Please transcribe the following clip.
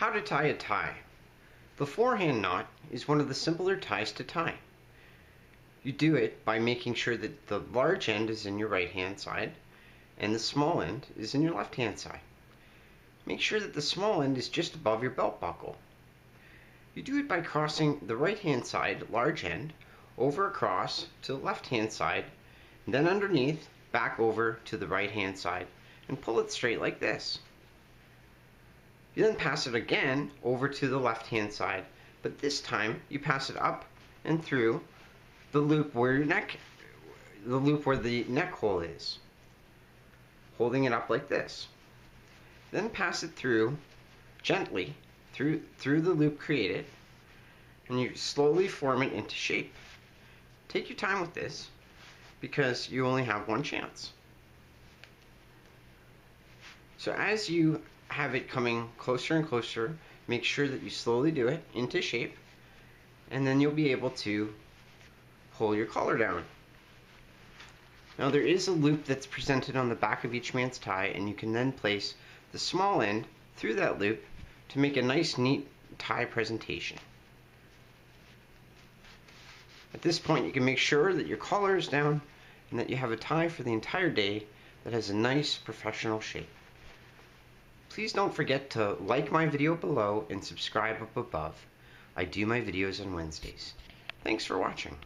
How to tie a tie. The forehand knot is one of the simpler ties to tie. You do it by making sure that the large end is in your right hand side and the small end is in your left hand side. Make sure that the small end is just above your belt buckle. You do it by crossing the right hand side large end over across to the left hand side, then underneath back over to the right hand side and pull it straight like this. You then pass it again over to the left hand side, but this time you pass it up and through the loop where your neck, the loop where the neck hole is, holding it up like this. Then pass it through gently through through the loop created, and you slowly form it into shape. Take your time with this because you only have one chance. So as you have it coming closer and closer. Make sure that you slowly do it into shape, and then you'll be able to pull your collar down. Now there is a loop that's presented on the back of each man's tie, and you can then place the small end through that loop to make a nice neat tie presentation. At this point you can make sure that your collar is down and that you have a tie for the entire day that has a nice professional shape. Please don't forget to like my video below and subscribe up above. I do my videos on Wednesdays. Thanks for watching.